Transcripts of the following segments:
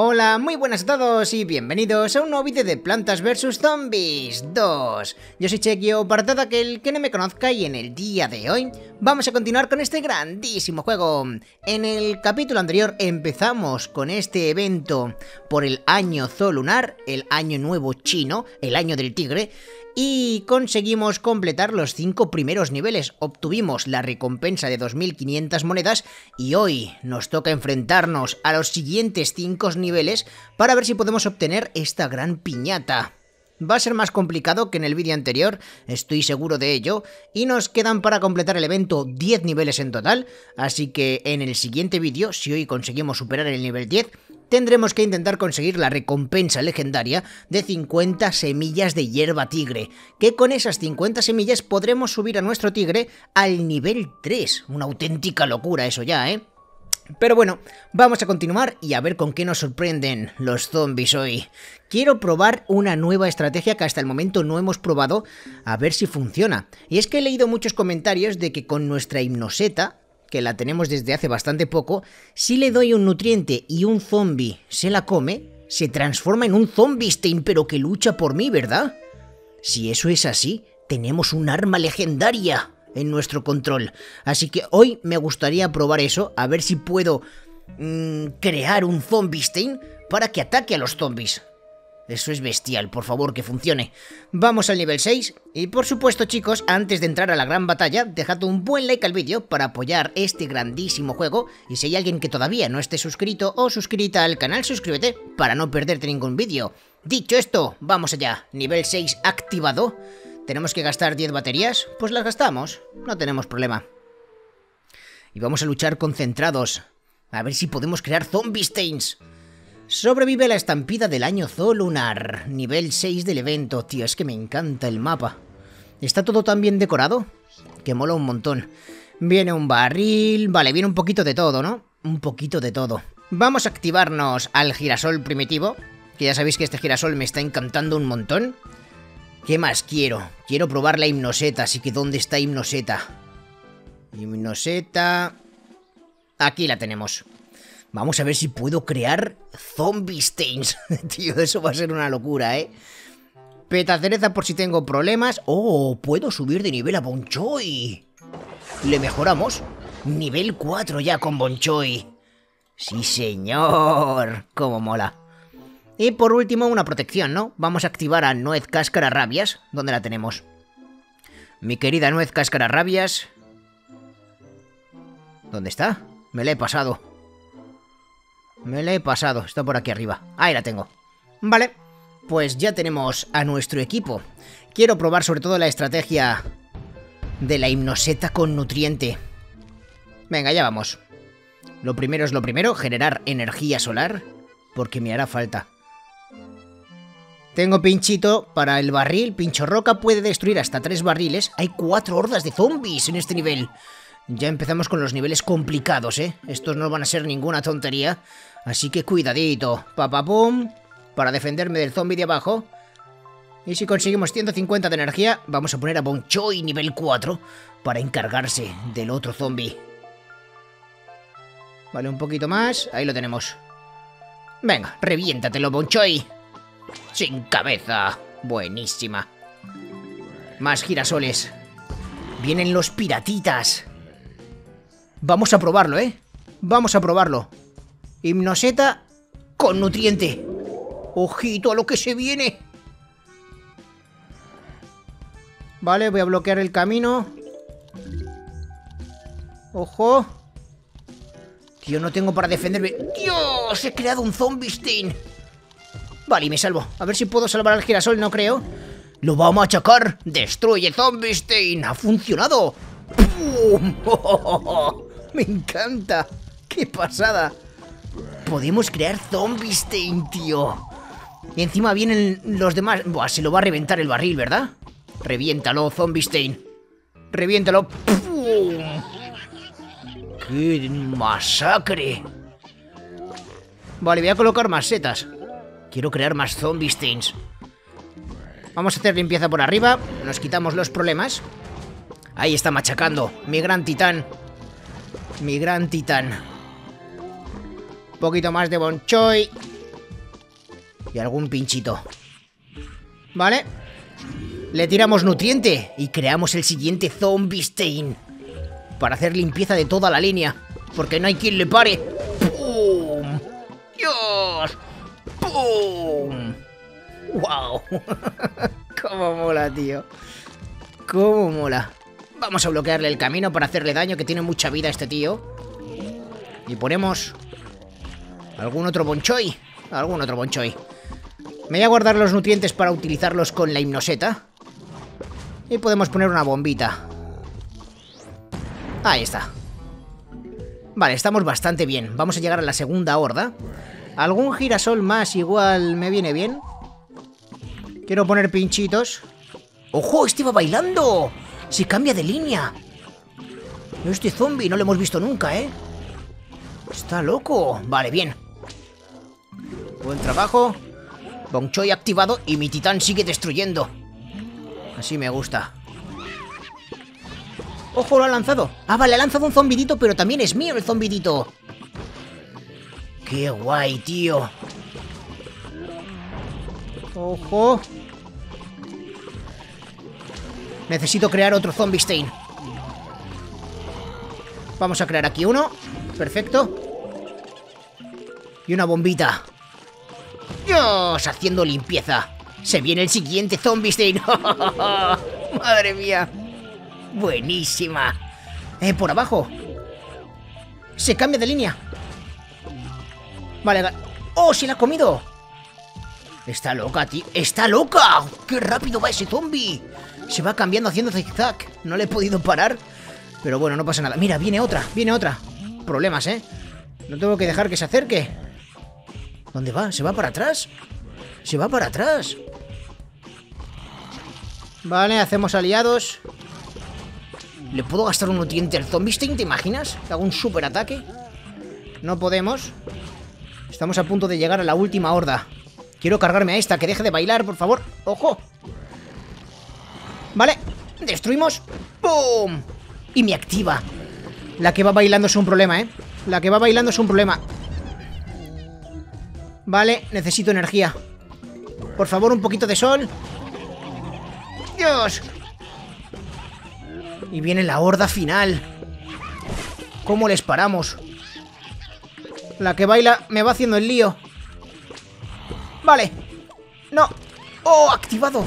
Hola, muy buenas a todos y bienvenidos a un nuevo vídeo de Plantas vs Zombies 2. Yo soy Chequio, para todo aquel que no me conozca y en el día de hoy vamos a continuar con este grandísimo juego. En el capítulo anterior empezamos con este evento por el año Zolunar, el año nuevo chino, el año del tigre, y conseguimos completar los 5 primeros niveles, obtuvimos la recompensa de 2500 monedas y hoy nos toca enfrentarnos a los siguientes 5 niveles para ver si podemos obtener esta gran piñata. Va a ser más complicado que en el vídeo anterior, estoy seguro de ello, y nos quedan para completar el evento 10 niveles en total, así que en el siguiente vídeo, si hoy conseguimos superar el nivel 10, tendremos que intentar conseguir la recompensa legendaria de 50 semillas de hierba tigre, que con esas 50 semillas podremos subir a nuestro tigre al nivel 3. Una auténtica locura eso ya, ¿eh? Pero bueno, vamos a continuar y a ver con qué nos sorprenden los zombies hoy. Quiero probar una nueva estrategia que hasta el momento no hemos probado, a ver si funciona. Y es que he leído muchos comentarios de que con nuestra hipnoseta, que la tenemos desde hace bastante poco, si le doy un nutriente y un zombie se la come, se transforma en un zombie pero que lucha por mí, ¿verdad? Si eso es así, tenemos un arma legendaria en nuestro control. Así que hoy me gustaría probar eso, a ver si puedo mmm, crear un zombie para que ataque a los zombies. Eso es bestial, por favor, que funcione. Vamos al nivel 6. Y por supuesto, chicos, antes de entrar a la gran batalla, dejad un buen like al vídeo para apoyar este grandísimo juego. Y si hay alguien que todavía no esté suscrito o suscrita al canal, suscríbete para no perderte ningún vídeo. Dicho esto, vamos allá. Nivel 6 activado. ¿Tenemos que gastar 10 baterías? Pues las gastamos. No tenemos problema. Y vamos a luchar concentrados. A ver si podemos crear zombie stains. Sobrevive la estampida del año Zolunar, nivel 6 del evento. Tío, es que me encanta el mapa. ¿Está todo tan bien decorado? Que mola un montón. Viene un barril... Vale, viene un poquito de todo, ¿no? Un poquito de todo. Vamos a activarnos al girasol primitivo, que ya sabéis que este girasol me está encantando un montón. ¿Qué más quiero? Quiero probar la hipnoseta, así que ¿dónde está hipnoseta? Hipnoseta... Aquí la tenemos. Vamos a ver si puedo crear zombie stains. Tío, eso va a ser una locura, ¿eh? Peta cereza por si tengo problemas. ¡Oh! Puedo subir de nivel a Bonchoy. ¿Le mejoramos? Nivel 4 ya con Bonchoy. Sí, señor. Cómo mola. Y por último, una protección, ¿no? Vamos a activar a Nuez Cáscara Rabias. ¿Dónde la tenemos? Mi querida Nuez Cáscara Rabias. ¿Dónde está? Me la he pasado. Me la he pasado, está por aquí arriba. Ahí la tengo. Vale, pues ya tenemos a nuestro equipo. Quiero probar sobre todo la estrategia de la hipnoseta con nutriente. Venga, ya vamos. Lo primero es lo primero, generar energía solar, porque me hará falta. Tengo pinchito para el barril, pincho roca puede destruir hasta tres barriles. Hay cuatro hordas de zombies en este nivel. Ya empezamos con los niveles complicados, ¿eh? Estos no van a ser ninguna tontería. Así que cuidadito. Papapum. Para defenderme del zombie de abajo. Y si conseguimos 150 de energía, vamos a poner a Bonchoy nivel 4 para encargarse del otro zombie. Vale, un poquito más. Ahí lo tenemos. Venga, reviéntatelo, Bonchoy. Sin cabeza. Buenísima. Más girasoles. Vienen los piratitas. Vamos a probarlo, ¿eh? Vamos a probarlo. Hipnoseta con nutriente. Ojito a lo que se viene. Vale, voy a bloquear el camino. Ojo. Tío, no tengo para defenderme. ¡Dios! He creado un zombie. Vale, y me salvo. A ver si puedo salvar al girasol, no creo. ¡Lo va a machacar! ¡Destruye zombie! ¡Ha funcionado! ¡Pum! ¡Me encanta! ¡Qué pasada! Podemos crear Zombie tío. Y encima vienen los demás. Buah, se lo va a reventar el barril, ¿verdad? Reviéntalo, Zombie Reviéntalo. ¡Qué masacre! Vale, voy a colocar más setas. Quiero crear más Zombie Vamos a hacer limpieza por arriba. Nos quitamos los problemas. Ahí está machacando. Mi gran titán. Mi gran titán. Un poquito más de bonchoy. Y algún pinchito. Vale. Le tiramos nutriente y creamos el siguiente Zombie Stain. Para hacer limpieza de toda la línea. Porque no hay quien le pare. ¡Pum! ¡Dios! ¡Pum! ¡Wow! ¡Cómo mola, tío! ¡Cómo mola! Vamos a bloquearle el camino para hacerle daño, que tiene mucha vida este tío. Y ponemos... ¿Algún otro bonchoy? Algún otro bonchoy. Me voy a guardar los nutrientes para utilizarlos con la hipnoseta. Y podemos poner una bombita. Ahí está. Vale, estamos bastante bien. Vamos a llegar a la segunda horda. ¿Algún girasol más igual me viene bien? Quiero poner pinchitos. ¡Ojo! ¡Este va bailando! ¡Se cambia de línea! Este zombie no lo hemos visto nunca, ¿eh? Está loco. Vale, bien. Buen trabajo. Bonchoy activado y mi titán sigue destruyendo. Así me gusta. ¡Ojo, lo ha lanzado! Ah, vale, ha lanzado un zombidito, pero también es mío el zombidito. ¡Qué guay, tío! ¡Ojo! Necesito crear otro zombie stain. Vamos a crear aquí uno. Perfecto. Y una bombita. ¡Dios! Haciendo limpieza. Se viene el siguiente zombie stain. ¡Madre mía! Buenísima. Eh, por abajo. Se cambia de línea. Vale. ¡Oh, se la ha comido! Está loca, tío. ¡Está loca! ¡Qué rápido va ese zombie! Se va cambiando haciendo zigzag. No le he podido parar. Pero bueno, no pasa nada. Mira, viene otra, viene otra. Problemas, ¿eh? No tengo que dejar que se acerque. ¿Dónde va? ¿Se va para atrás? Se va para atrás. Vale, hacemos aliados. ¿Le puedo gastar un nutriente al zombie ¿Te imaginas? ¿Hago un super ataque? No podemos. Estamos a punto de llegar a la última horda. Quiero cargarme a esta, que deje de bailar, por favor. ¡Ojo! Vale, destruimos. ¡Pum! Y me activa. La que va bailando es un problema, ¿eh? La que va bailando es un problema. Vale, necesito energía. Por favor, un poquito de sol. ¡Dios! Y viene la horda final. ¿Cómo les paramos? La que baila me va haciendo el lío. Vale. No. ¡Oh! Activado.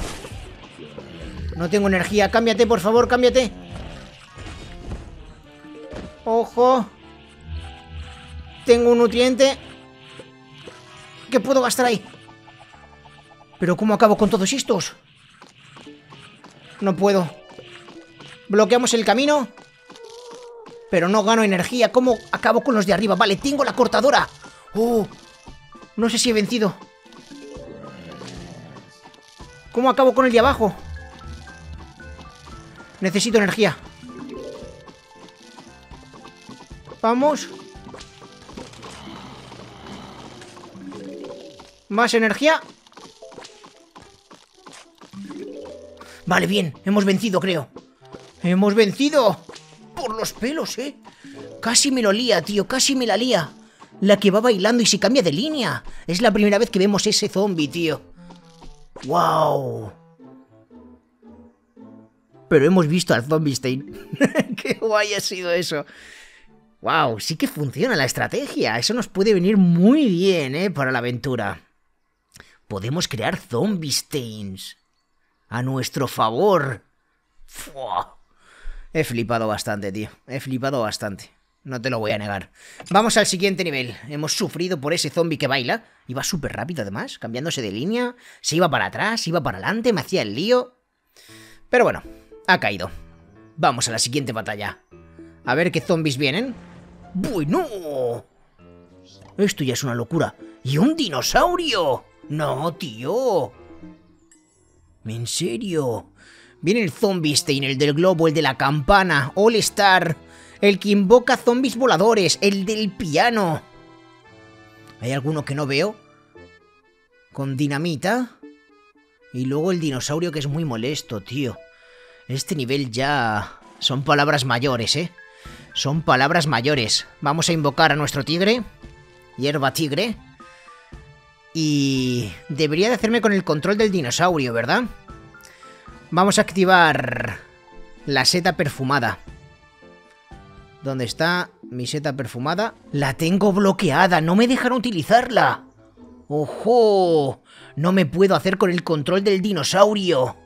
No tengo energía. Cámbiate, por favor, cámbiate. Ojo. Tengo un nutriente. ¿Qué puedo gastar ahí? ¿Pero cómo acabo con todos estos? No puedo. Bloqueamos el camino. Pero no gano energía. ¿Cómo acabo con los de arriba? Vale, tengo la cortadora. Oh, no sé si he vencido. ¿Cómo acabo con el de abajo? Necesito energía. Vamos. Más energía. Vale, bien. Hemos vencido, creo. ¡Hemos vencido! Por los pelos, ¿eh? Casi me lo lía, tío. Casi me la lía. La que va bailando y se cambia de línea. Es la primera vez que vemos ese zombie, tío. ¡Wow! Pero hemos visto al Zombie ¡Qué guay ha sido eso! ¡Wow! Sí que funciona la estrategia. Eso nos puede venir muy bien, ¿eh? Para la aventura. Podemos crear Zombie Stains. A nuestro favor. He flipado bastante, tío. He flipado bastante. No te lo voy a negar. Vamos al siguiente nivel. Hemos sufrido por ese zombie que baila. Iba súper rápido además, cambiándose de línea. Se iba para atrás, iba para adelante, me hacía el lío. Pero bueno, ha caído. Vamos a la siguiente batalla. A ver qué zombies vienen. ¡Bueno! Esto ya es una locura. ¡Y un dinosaurio! ¡No, tío! ¿En serio? Viene el Zombie el del globo, el de la campana, All Star, el que invoca zombies voladores, el del piano. ¿Hay alguno que no veo? Con dinamita. Y luego el dinosaurio que es muy molesto, tío. Este nivel ya... Son palabras mayores, ¿eh? Son palabras mayores. Vamos a invocar a nuestro tigre. Hierba tigre. Y... Debería de hacerme con el control del dinosaurio, ¿verdad? Vamos a activar... La seta perfumada. ¿Dónde está mi seta perfumada? La tengo bloqueada, no me dejan utilizarla. ¡Ojo! No me puedo hacer con el control del dinosaurio.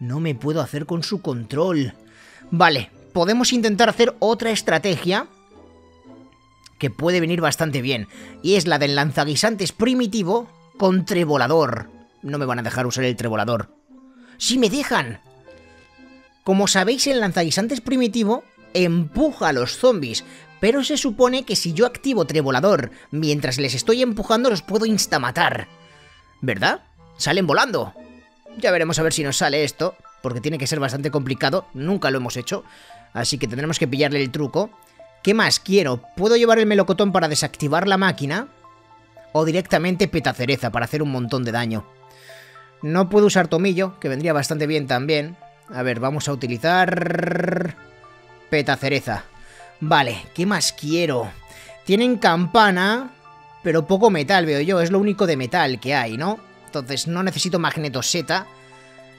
No me puedo hacer con su control. Vale, podemos intentar hacer otra estrategia que puede venir bastante bien. Y es la del lanzaguisantes primitivo con trevolador. No me van a dejar usar el trevolador. ¡Sí me dejan! Como sabéis, el lanzaguisantes primitivo empuja a los zombies, pero se supone que si yo activo trevolador mientras les estoy empujando los puedo instamatar. ¿Verdad? Salen volando. Ya veremos a ver si nos sale esto, porque tiene que ser bastante complicado, nunca lo hemos hecho, así que tendremos que pillarle el truco. ¿Qué más quiero? ¿Puedo llevar el melocotón para desactivar la máquina? O directamente petacereza para hacer un montón de daño. No puedo usar tomillo, que vendría bastante bien también. A ver, vamos a utilizar... Petacereza. Vale, ¿qué más quiero? Tienen campana, pero poco metal veo yo. Es lo único de metal que hay, ¿no? Entonces no necesito magnetoseta.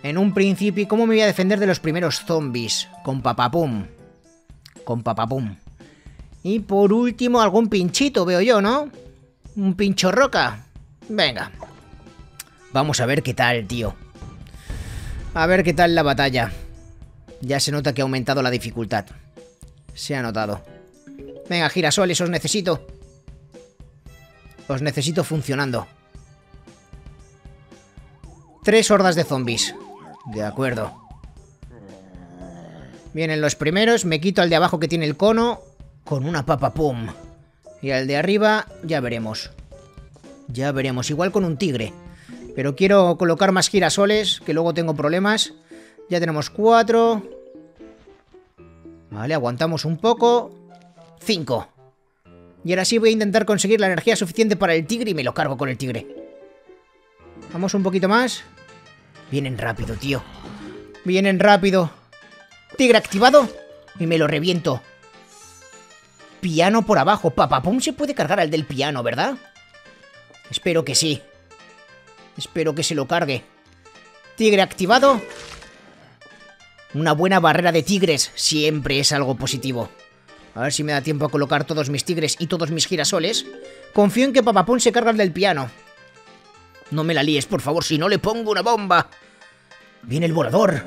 En un principio, ¿cómo me voy a defender de los primeros zombies? Con papapum. Con papapum. Y por último, algún pinchito, veo yo, ¿no? Un pincho roca. Venga. Vamos a ver qué tal, tío. A ver qué tal la batalla. Ya se nota que ha aumentado la dificultad. Se ha notado. Venga, girasoles, os necesito. Os necesito funcionando. Tres hordas de zombies. De acuerdo. Vienen los primeros, me quito al de abajo que tiene el cono con una papa pum. Y al de arriba ya veremos. Ya veremos, igual con un tigre. Pero quiero colocar más girasoles, que luego tengo problemas. Ya tenemos cuatro. Vale, aguantamos un poco. Cinco. Y ahora sí voy a intentar conseguir la energía suficiente para el tigre y me lo cargo con el tigre. Vamos un poquito más. Vienen rápido, tío. Vienen rápido. Tigre activado. Y me lo reviento piano por abajo. Papapum se puede cargar al del piano, ¿verdad? Espero que sí. Espero que se lo cargue. Tigre activado. Una buena barrera de tigres siempre es algo positivo. A ver si me da tiempo a colocar todos mis tigres y todos mis girasoles. Confío en que Papapum se carga el del piano. No me la líes, por favor, si no le pongo una bomba. Viene el volador.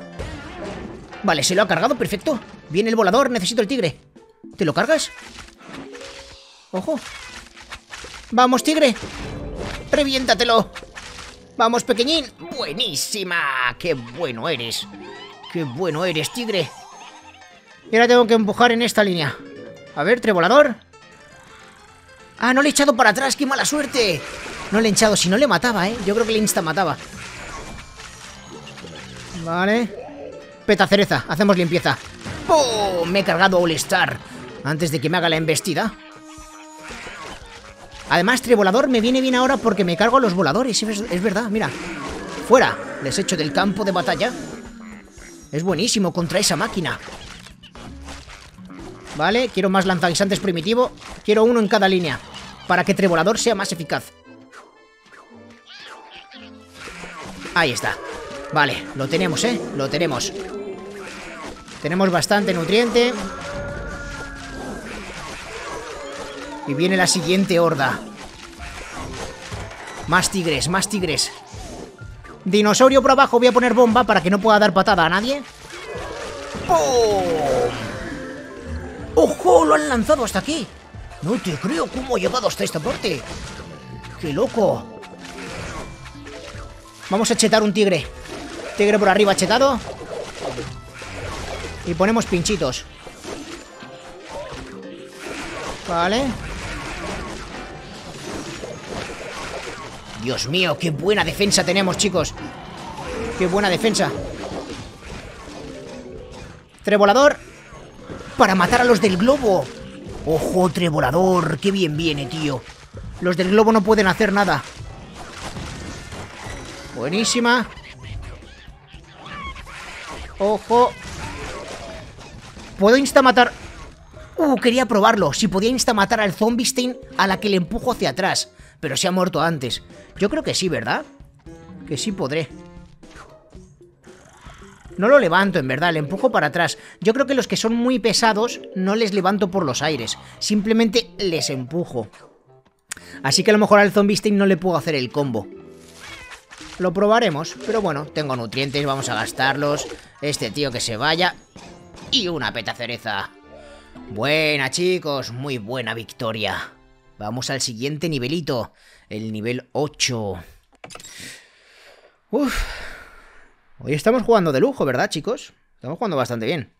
Vale, se lo ha cargado, perfecto. Viene el volador, necesito el tigre. ¿Te lo cargas? ¡Ojo! ¡Vamos, tigre! ¡Reviéntatelo! ¡Vamos, pequeñín! ¡Buenísima! ¡Qué bueno eres! ¡Qué bueno eres, tigre! Y ahora tengo que empujar en esta línea. A ver, trevolador. ¡Ah, no le he echado para atrás! ¡Qué mala suerte! No le he echado, si no le mataba, ¿eh? Yo creo que le insta mataba. Vale. Peta cereza, hacemos limpieza. ¡Pum! Me he cargado All Star antes de que me haga la embestida. Además, Trevolador me viene bien ahora porque me cargo a los voladores. Es, verdad, mira. Fuera. Les echo del campo de batalla. Es buenísimo contra esa máquina. Vale, quiero más lanzaguisantes primitivo. Quiero uno en cada línea. Para que Trevolador sea más eficaz. Ahí está. Vale, lo tenemos, ¿eh? Lo tenemos. Tenemos bastante nutriente. Y viene la siguiente horda. Más tigres, más tigres. Dinosaurio por abajo, voy a poner bomba para que no pueda dar patada a nadie. ¡Pum! ¡Ojo! Lo han lanzado hasta aquí. No te creo cómo ha llegado hasta esta parte. ¡Qué loco! Vamos a chetar un tigre. Tigre por arriba chetado. Y ponemos pinchitos. Vale. Dios mío, qué buena defensa tenemos, chicos. Qué buena defensa. Trevolador. Para matar a los del globo. Ojo, trevolador. Qué bien viene, tío. Los del globo no pueden hacer nada. Buenísima. Ojo. ¿Puedo instamatar? Uh, quería probarlo. Si podía instamatar al Zombie a la que le empujo hacia atrás. pero se ha muerto antes. Yo creo que sí, ¿verdad? Que sí podré. No lo levanto, en verdad, le empujo para atrás. Yo creo que los que son muy pesados no les levanto por los aires. Simplemente les empujo. Así que a lo mejor al Zombie Steam no le puedo hacer el combo. Lo probaremos, pero bueno, tengo nutrientes, vamos a gastarlos. Este tío que se vaya. Y una peta cereza. Buena, chicos, muy buena victoria. Vamos al siguiente nivelito, el nivel 8. Uf. Hoy estamos jugando de lujo, ¿verdad, chicos? Estamos jugando bastante bien.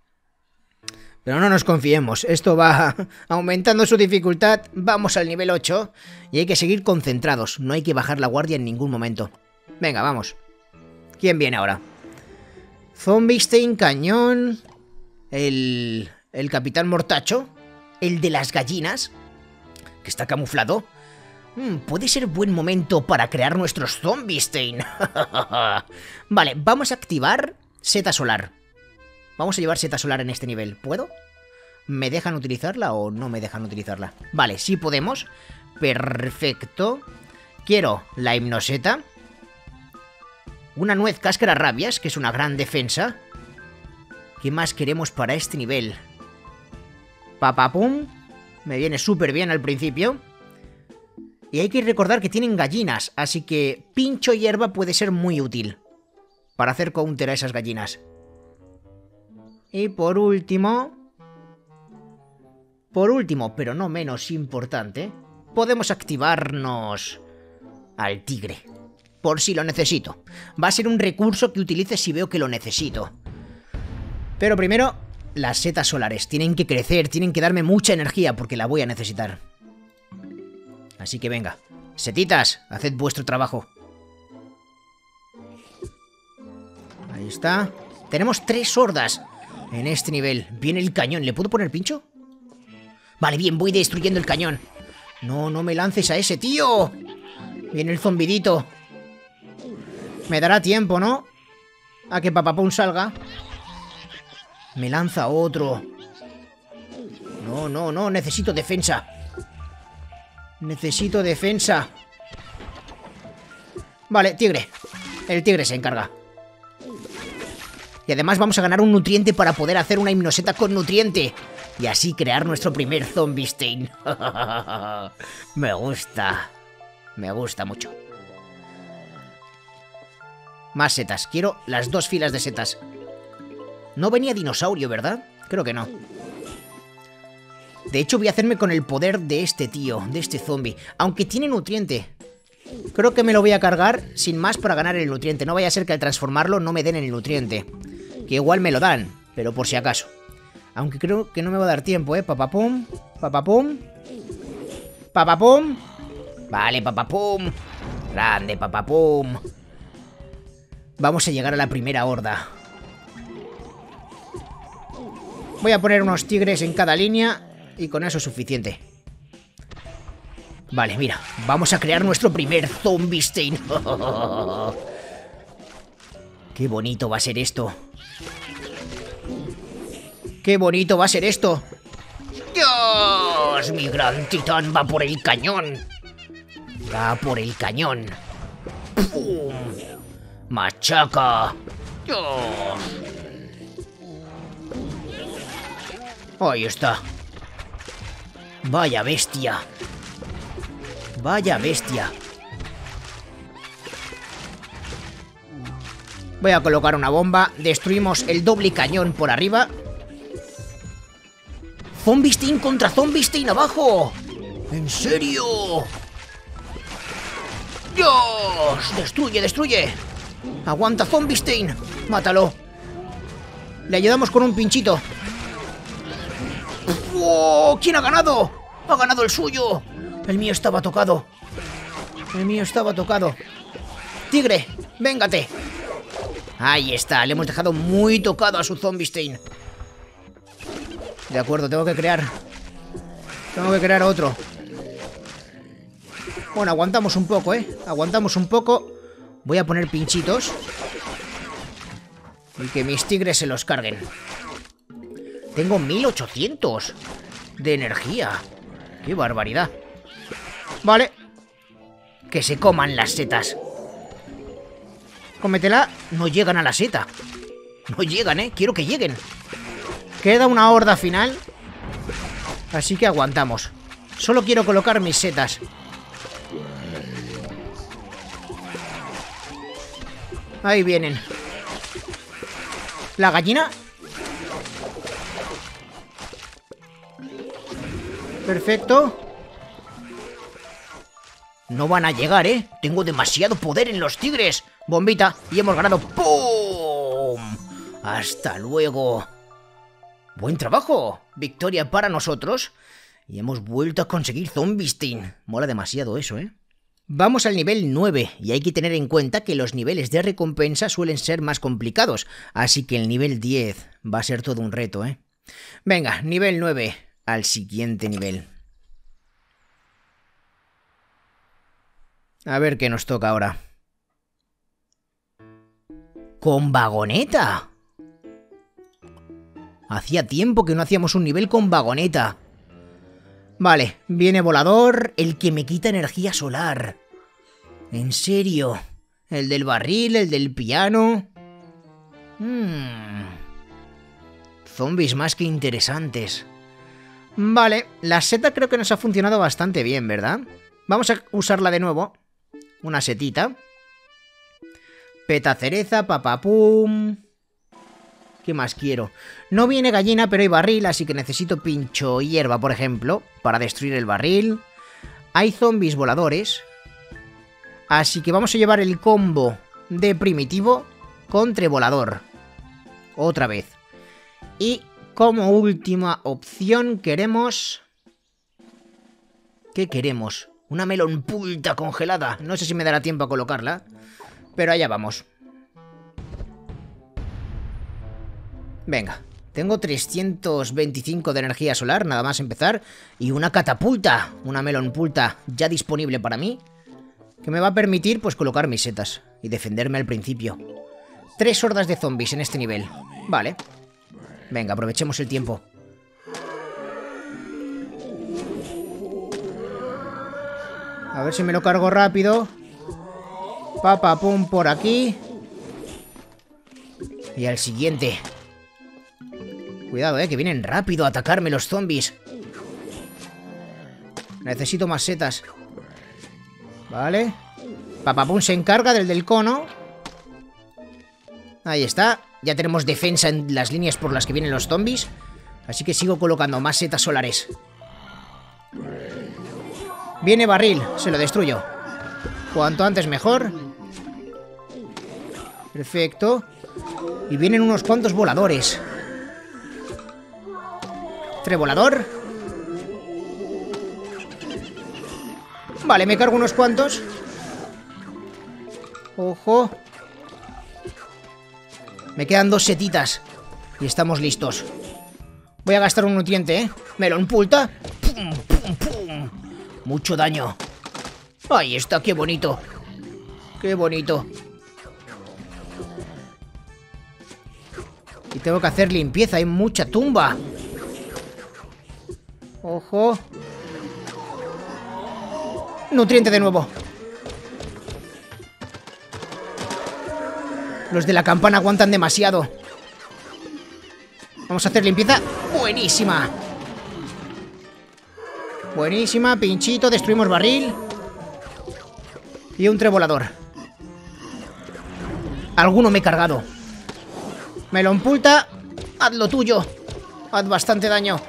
Pero no nos confiemos, esto va aumentando su dificultad, vamos al nivel 8 y hay que seguir concentrados, no hay que bajar la guardia en ningún momento. Venga, vamos. ¿Quién viene ahora? Zombie Stein Cañón, el, el Capitán Mortacho, el de las gallinas, que está camuflado. Hmm, puede ser buen momento para crear nuestros Stein. vale, vamos a activar seta solar. Vamos a llevar seta solar en este nivel. ¿Puedo? ¿Me dejan utilizarla o no me dejan utilizarla? Vale, sí podemos. Perfecto. Quiero la hipnoseta. Una nuez cáscara rabias, que es una gran defensa. ¿Qué más queremos para este nivel? Papapum. Me viene súper bien al principio. Y hay que recordar que tienen gallinas, así que pincho hierba puede ser muy útil. Para hacer counter a esas gallinas. Y por último... Por último, pero no menos importante, podemos activarnos al tigre. Por si lo necesito. Va a ser un recurso que utilice si veo que lo necesito. Pero primero, las setas solares. Tienen que crecer, tienen que darme mucha energía porque la voy a necesitar. Así que venga. Setitas, haced vuestro trabajo. Ahí está. Tenemos tres hordas en este nivel. Viene el cañón. ¿Le puedo poner pincho? Vale, bien, voy destruyendo el cañón. No, no me lances a ese, tío. Viene el zombidito. Me dará tiempo, ¿no? A que Papapón salga. Me lanza otro. No, no, no, necesito defensa. Necesito defensa. Vale, tigre. El tigre se encarga. Y además vamos a ganar un nutriente para poder hacer una hipnoseta con nutriente. Y así crear nuestro primer zombie stain. Me gusta. Me gusta mucho. Más setas. Quiero las dos filas de setas. No venía dinosaurio, ¿verdad? Creo que no. De hecho, voy a hacerme con el poder de este tío, de este zombie. Aunque tiene nutriente. Creo que me lo voy a cargar sin más para ganar el nutriente. No vaya a ser que al transformarlo no me den el nutriente. Que igual me lo dan, pero por si acaso. Aunque creo que no me va a dar tiempo, ¿eh? Papapum, papapum, papapum. Vale, papapum. Grande, papapum. Vamos a llegar a la primera horda. Voy a poner unos tigres en cada línea y con eso es suficiente. Vale, mira, vamos a crear nuestro primer zombie stain. Qué bonito va a ser esto. ¡Qué bonito va a ser esto! ¡Dios! Mi gran titán va por el cañón. Va por el cañón. ¡Pum! ¡Machaca! ¡Dios! Ahí está. Vaya bestia. Vaya bestia. Voy a colocar una bomba. Destruimos el doble cañón por arriba. Zombie contra Zombie abajo. ¿En serio? ¡Dios! ¡Destruye, destruye! ¡Aguanta Zombie ¡Mátalo! Le ayudamos con un pinchito. ¡Oh! ¿Quién ha ganado? ¡Ha ganado el suyo! El mío estaba tocado. El mío estaba tocado. Tigre, véngate. Ahí está, le hemos dejado muy tocado a su Zombie de acuerdo, tengo que crear. Tengo que crear otro. Bueno, aguantamos un poco, ¿eh? Aguantamos un poco. Voy a poner pinchitos. Y que mis tigres se los carguen. Tengo 1800 de energía. ¡Qué barbaridad! Vale. Que se coman las setas. Cómetela. No llegan a la seta. No llegan, ¿eh? Quiero que lleguen. Queda una horda final. Así que aguantamos. Solo quiero colocar mis setas. Ahí vienen. La gallina. Perfecto. No van a llegar, ¿eh? Tengo demasiado poder en los tigres. Bombita. Y hemos ganado. ¡Pum! Hasta luego. Buen trabajo. Victoria para nosotros. Y hemos vuelto a conseguir Zombistin. Mola demasiado eso, ¿eh? Vamos al nivel 9 y hay que tener en cuenta que los niveles de recompensa suelen ser más complicados, así que el nivel 10 va a ser todo un reto, ¿eh? Venga, nivel 9, al siguiente nivel. A ver qué nos toca ahora. ¡Con vagoneta! Hacía tiempo que no hacíamos un nivel con vagoneta. Vale, viene volador, el que me quita energía solar. En serio. El del barril, el del piano. Hmm. Zombies más que interesantes. Vale, la seta creo que nos ha funcionado bastante bien, ¿verdad? Vamos a usarla de nuevo. Una setita. Peta cereza, papapum. ¿Qué más quiero? No viene gallina, pero hay barril, así que necesito pincho hierba, por ejemplo, para destruir el barril. Hay zombies voladores. Así que vamos a llevar el combo de primitivo contra volador. Otra vez. Y como última opción queremos... ¿Qué queremos? Una melón pulta congelada. No sé si me dará tiempo a colocarla. Pero allá vamos. Venga, tengo 325 de energía solar, nada más empezar. Y una catapulta, una melonpulta ya disponible para mí. Que me va a permitir, pues, colocar mis setas. Y defenderme al principio. Tres hordas de zombies en este nivel. Vale. Venga, aprovechemos el tiempo. A ver si me lo cargo rápido. Papa, pum, por aquí. Y al siguiente. Cuidado, eh, que vienen rápido a atacarme los zombies. Necesito más setas. Vale. Papapum se encarga del del cono. Ahí está. Ya tenemos defensa en las líneas por las que vienen los zombies. Así que sigo colocando más setas solares. Viene barril. Se lo destruyo. Cuanto antes mejor. Perfecto. Y vienen unos cuantos voladores. Trevolador. Vale, me cargo unos cuantos. Ojo. Me quedan dos setitas. Y estamos listos. Voy a gastar un nutriente, ¿eh? Melón pulta. Mucho daño. Ahí está, qué bonito. Qué bonito. Y tengo que hacer limpieza, hay mucha tumba. Ojo. Nutriente de nuevo. Los de la campana aguantan demasiado. Vamos a hacer limpieza. Buenísima. Buenísima, pinchito, destruimos barril. Y un trevolador. Alguno me he cargado. Melón pulta. Haz lo tuyo. Haz bastante daño.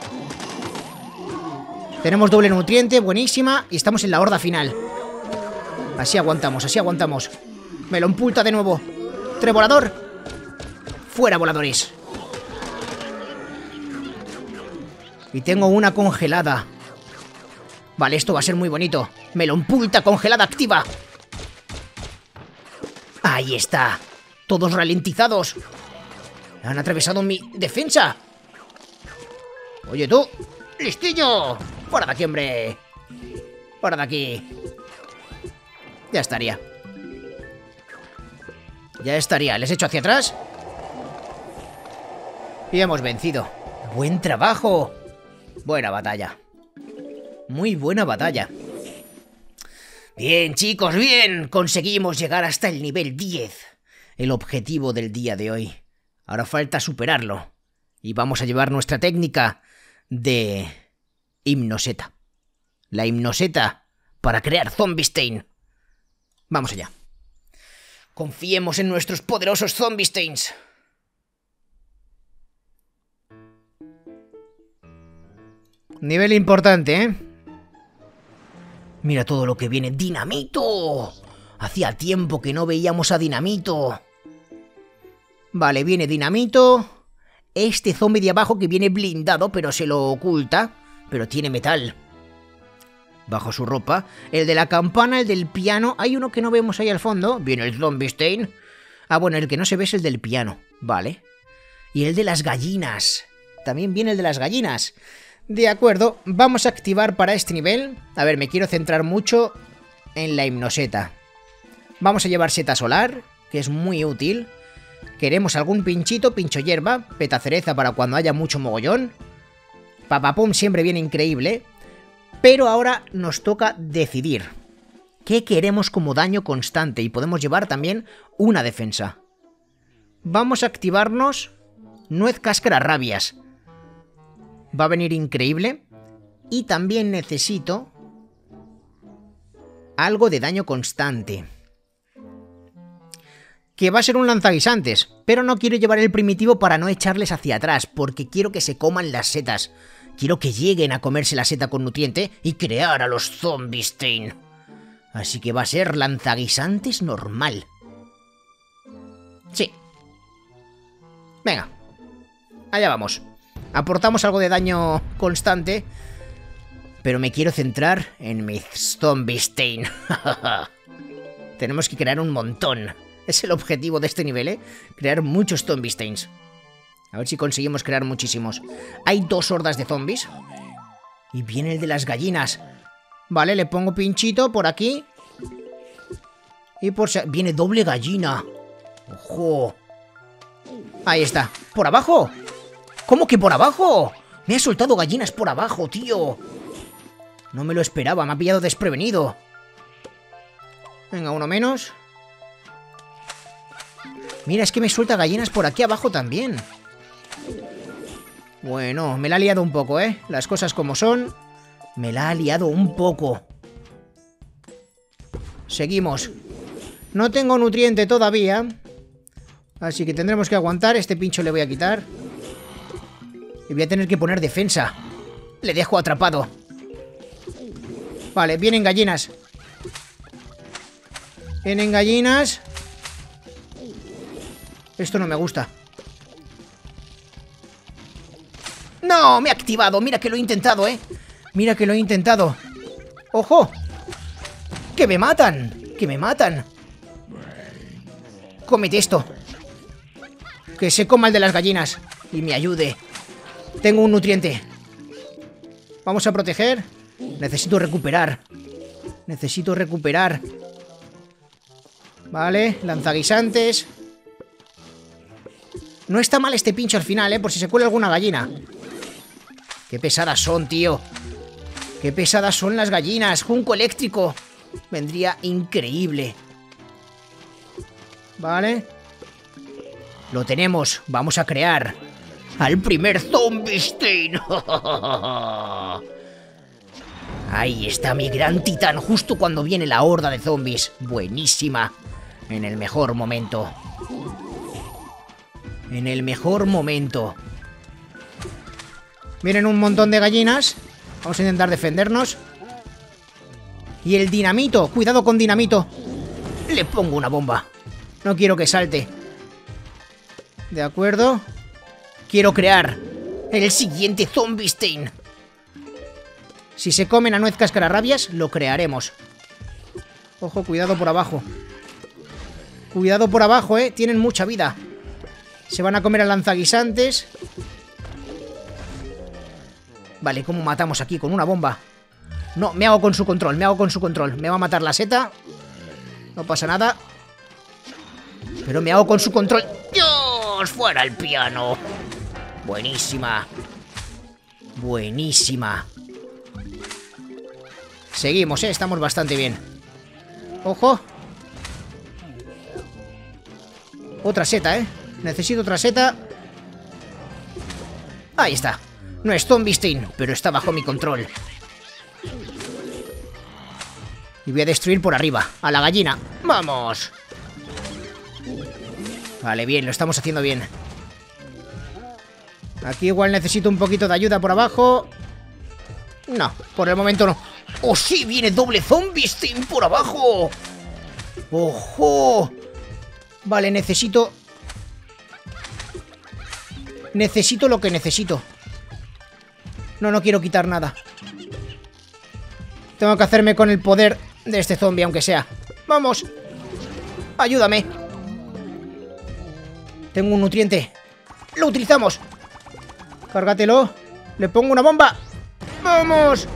Tenemos doble nutriente, buenísima. Y estamos en la horda final. Así aguantamos, así aguantamos. Melón pulta de nuevo. Trevolador. Fuera voladores. Y tengo una congelada. Vale, esto va a ser muy bonito. Melón pulta congelada activa. Ahí está. Todos ralentizados. Han atravesado mi defensa. Oye tú. ¡Listillo! ¡Fuera de aquí, hombre! ¡Fuera de aquí! Ya estaría. Ya estaría. ¿Les echo hacia atrás? Y hemos vencido. ¡Buen trabajo! Buena batalla. Muy buena batalla. Bien, chicos, bien. Conseguimos llegar hasta el nivel 10. El objetivo del día de hoy. Ahora falta superarlo. Y vamos a llevar nuestra técnica de hipnoseta. La hipnoseta para crear Zombiestein. Vamos allá. Confiemos en nuestros poderosos Zombiesteins. Nivel importante, ¿eh? Mira todo lo que viene. ¡Dinamito! Hacía tiempo que no veíamos a Dinamito. Vale, viene Dinamito. Este zombie de abajo que viene blindado, pero se lo oculta. Pero tiene metal. Bajo su ropa. El de la campana, el del piano. Hay uno que no vemos ahí al fondo. Viene el zombie Stain. Ah, bueno, el que no se ve es el del piano. Vale. Y el de las gallinas. También viene el de las gallinas. De acuerdo, vamos a activar para este nivel. A ver, me quiero centrar mucho en la hipnoseta. Vamos a llevar seta solar, que es muy útil. Queremos algún pinchito, pincho hierba, peta cereza para cuando haya mucho mogollón. Papapum siempre viene increíble. Pero ahora nos toca decidir. ¿Qué queremos como daño constante? Y podemos llevar también una defensa. Vamos a activarnos nuez cáscara rabias va a venir increíble. Y también necesito algo de daño constante. Que va a ser un lanzaguisantes, pero no quiero llevar el primitivo para no echarles hacia atrás, porque quiero que se coman las setas. Quiero que lleguen a comerse la seta con nutriente y crear a los Zombiestein. Así que va a ser lanzaguisantes normal. Sí. Venga. Allá vamos. Aportamos algo de daño constante. Pero me quiero centrar en mi Zombie Stain. Tenemos que crear un montón. Es el objetivo de este nivel, ¿eh? Crear muchos Zombie Stains. A ver si conseguimos crear muchísimos. Hay dos hordas de zombies. Y viene el de las gallinas. Vale, le pongo pinchito por aquí. Y por si... Viene doble gallina. ¡Ojo! Ahí está. ¿Por abajo? ¿Cómo que por abajo? Me ha soltado gallinas por abajo, tío. No me lo esperaba, me ha pillado desprevenido. Venga, uno menos. Mira, es que me suelta gallinas por aquí abajo también. Bueno, me la ha liado un poco, ¿eh? Las cosas como son. Me la ha liado un poco. Seguimos. No tengo nutriente todavía. Así que tendremos que aguantar. Este pincho le voy a quitar. Y voy a tener que poner defensa. Le dejo atrapado. Vale, vienen gallinas. Vienen gallinas. Esto no me gusta. ¡No! Me ha activado. Mira que lo he intentado, ¿eh? Mira que lo he intentado. ¡Ojo! ¡Que me matan! ¡Que me matan! Cómete esto. Que se coma el de las gallinas. Y me ayude. Tengo un nutriente. Vamos a proteger. Necesito recuperar. Necesito recuperar. Vale, lanzaguisantes. No está mal este pincho al final, ¿eh? Por si se cuela alguna gallina. Qué pesadas son, tío. Qué pesadas son las gallinas. Junco eléctrico. Vendría increíble. Vale. Lo tenemos. Vamos a crear al primer Zombiestein. Ahí está mi gran titán, justo cuando viene la horda de zombies. Buenísima. En el mejor momento. En el mejor momento. Vienen un montón de gallinas. Vamos a intentar defendernos. Y el dinamito. Cuidado con dinamito. Le pongo una bomba. No quiero que salte. De acuerdo. Quiero crear el siguiente Zombiestein. Si se comen a nuez rabias, lo crearemos. Ojo, cuidado por abajo. Cuidado por abajo, eh. Tienen mucha vida. Se van a comer a lanzaguisantes. Vale, ¿cómo matamos aquí? Con una bomba. No, me hago con su control, me hago con su control. Me va a matar la seta. No pasa nada. Pero me hago con su control. ¡Dios! ¡Fuera el piano! Buenísima. Buenísima. Seguimos, ¿eh? Estamos bastante bien. Ojo. Otra seta, ¿eh? Necesito otra seta. Ahí está. No es Zombie pero está bajo mi control. Y voy a destruir por arriba, a la gallina. ¡Vamos! Vale, bien, lo estamos haciendo bien. Aquí igual necesito un poquito de ayuda por abajo. No, por el momento no. ¡Oh, sí! ¡Viene doble zombie steam por abajo! ¡Ojo! Vale, necesito... Necesito lo que necesito. No, no quiero quitar nada. Tengo que hacerme con el poder de este zombie, aunque sea. ¡Vamos! ¡Ayúdame! Tengo un nutriente. ¡Lo utilizamos! Cárgatelo. Le pongo una bomba. ¡Vamos!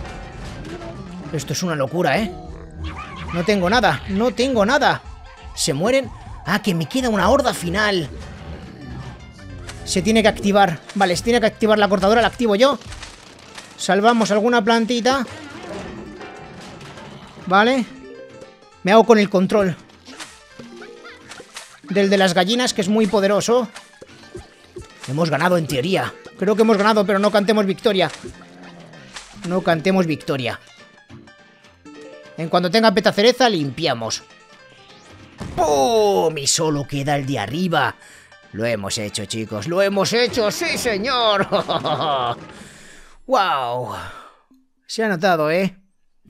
Esto es una locura, ¿eh? No tengo nada, no tengo nada. ¿Se mueren? Ah, que me queda una horda final. Se tiene que activar. Vale, se tiene que activar la cortadora, la activo yo. Salvamos alguna plantita. Vale. Me hago con el control. Del de las gallinas, que es muy poderoso. Hemos ganado en teoría. Creo que hemos ganado, pero no cantemos victoria. No cantemos victoria. En cuanto tenga petacereza, limpiamos. ¡Pum! Y solo queda el de arriba. Lo hemos hecho, chicos. ¡Lo hemos hecho! ¡Sí, señor! ¡Wow! Se ha notado, ¿eh?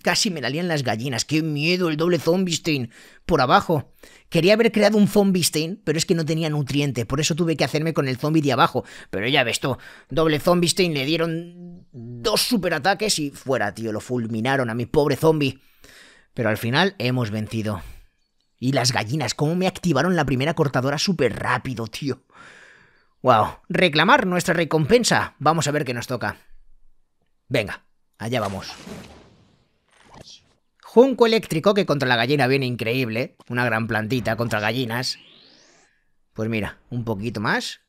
Casi me la las gallinas. ¡Qué miedo el doble Zombiestein! Por abajo. Quería haber creado un Zombiestein, pero es que no tenía nutriente. Por eso tuve que hacerme con el zombie de abajo. Pero ya ves tú, doble Zombiestein le dieron dos superataques y fuera, tío. Lo fulminaron a mi pobre zombie. Pero al final hemos vencido. Y las gallinas, cómo me activaron la primera cortadora súper rápido, tío. Wow, reclamar nuestra recompensa. Vamos a ver qué nos toca. Venga, allá vamos. Junco eléctrico, que contra la gallina viene increíble. Una gran plantita contra gallinas. Pues mira, un poquito más.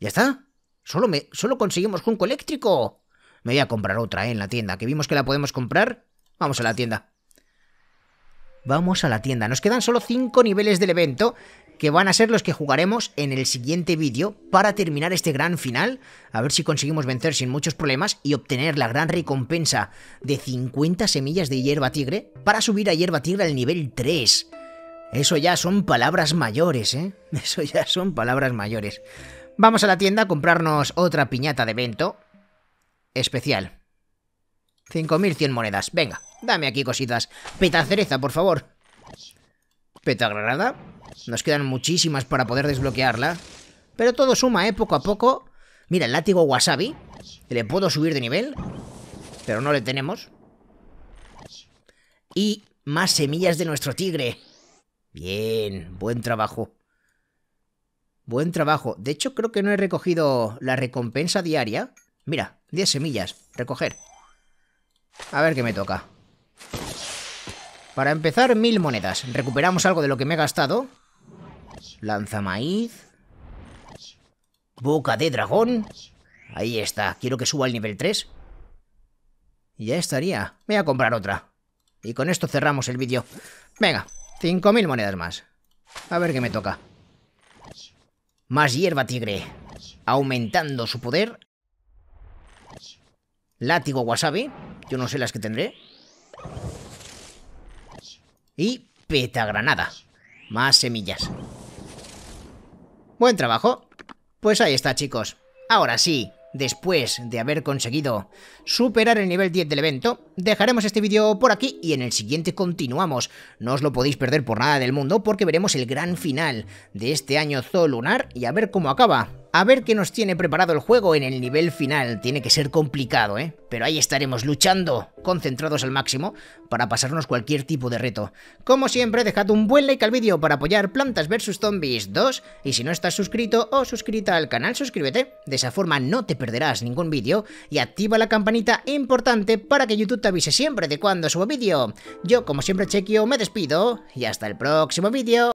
¿Ya está? Solo, me, solo conseguimos junco eléctrico. Me voy a comprar otra ¿eh? en la tienda, que vimos que la podemos comprar. Vamos a la tienda. Vamos a la tienda. Nos quedan solo 5 niveles del evento, que van a ser los que jugaremos en el siguiente vídeo para terminar este gran final. A ver si conseguimos vencer sin muchos problemas y obtener la gran recompensa de 50 semillas de hierba tigre para subir a hierba tigre al nivel 3. Eso ya son palabras mayores, ¿eh? Eso ya son palabras mayores. Vamos a la tienda a comprarnos otra piñata de evento especial. 5100 monedas. Venga, dame aquí cositas. Peta cereza, por favor. Peta granada. Nos quedan muchísimas para poder desbloquearla. Pero todo suma, ¿eh? Poco a poco. Mira, el látigo wasabi. Le puedo subir de nivel. Pero no le tenemos. Y más semillas de nuestro tigre. Bien, buen trabajo. Buen trabajo. De hecho, creo que no he recogido la recompensa diaria. Mira, 10 semillas. Recoger. A ver qué me toca. Para empezar, mil monedas. Recuperamos algo de lo que me he gastado. Lanza maíz. Boca de dragón. Ahí está. Quiero que suba al nivel 3. Ya estaría. Voy a comprar otra. Y con esto cerramos el vídeo. Venga, 5.000 monedas más. A ver qué me toca. Más hierba tigre. Aumentando su poder. Látigo wasabi. Yo no sé las que tendré. Y petagranada. Más semillas. Buen trabajo. Pues ahí está, chicos. Ahora sí, después de haber conseguido superar el nivel 10 del evento, dejaremos este vídeo por aquí y en el siguiente continuamos. No os lo podéis perder por nada del mundo porque veremos el gran final de este año Zoo Lunar y a ver cómo acaba. A ver qué nos tiene preparado el juego en el nivel final. Tiene que ser complicado, ¿eh? Pero ahí estaremos luchando, concentrados al máximo, para pasarnos cualquier tipo de reto. Como siempre, dejad un buen like al vídeo para apoyar Plantas vs Zombies 2. Y si no estás suscrito o suscrita al canal, suscríbete. De esa forma no te perderás ningún vídeo. Y activa la campanita importante para que YouTube te avise siempre de cuando subo vídeo. Yo, como siempre, Chequio, me despido. Y hasta el próximo vídeo.